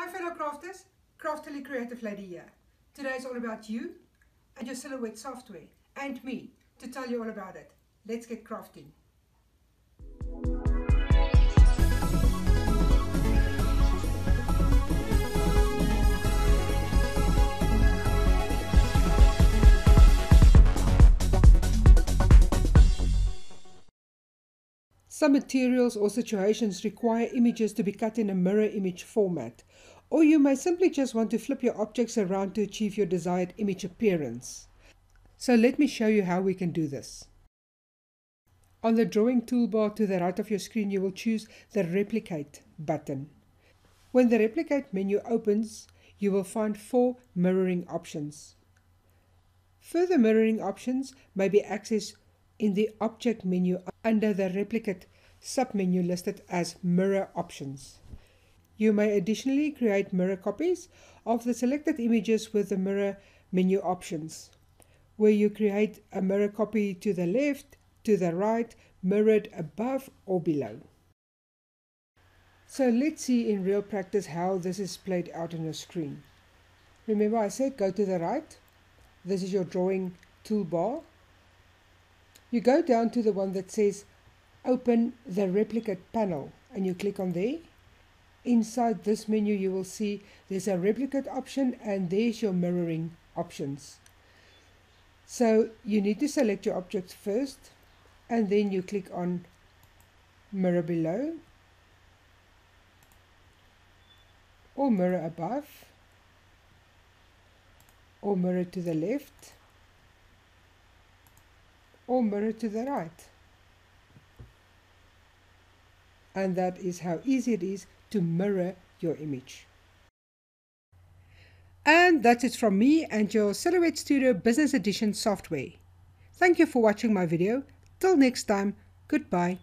Hi fellow crafters, Craftily Creative Lady here. Today is all about you and your Silhouette software and me to tell you all about it. Let's get crafting. Some materials or situations require images to be cut in a mirror image format, or you may simply just want to flip your objects around to achieve your desired image appearance. So let me show you how we can do this. On the drawing toolbar to the right of your screen you will choose the replicate button. When the replicate menu opens you will find four mirroring options. Further mirroring options may be accessed in the object menu under the replicate submenu listed as mirror options. You may additionally create mirror copies of the selected images with the mirror menu options, where you create a mirror copy to the left, to the right, mirrored above or below. So let's see in real practice how this is played out on your screen. Remember I said go to the right. This is your drawing toolbar. You go down to the one that says open the replicate panel and you click on there. Inside this menu you will see there's a replicate option and there's your mirroring options. So you need to select your object first and then you click on mirror below or mirror above or mirror to the left or mirror to the right. And that is how easy it is to mirror your image. And that's it from me and your Silhouette Studio Business Edition software. Thank you for watching my video. Till next time, goodbye.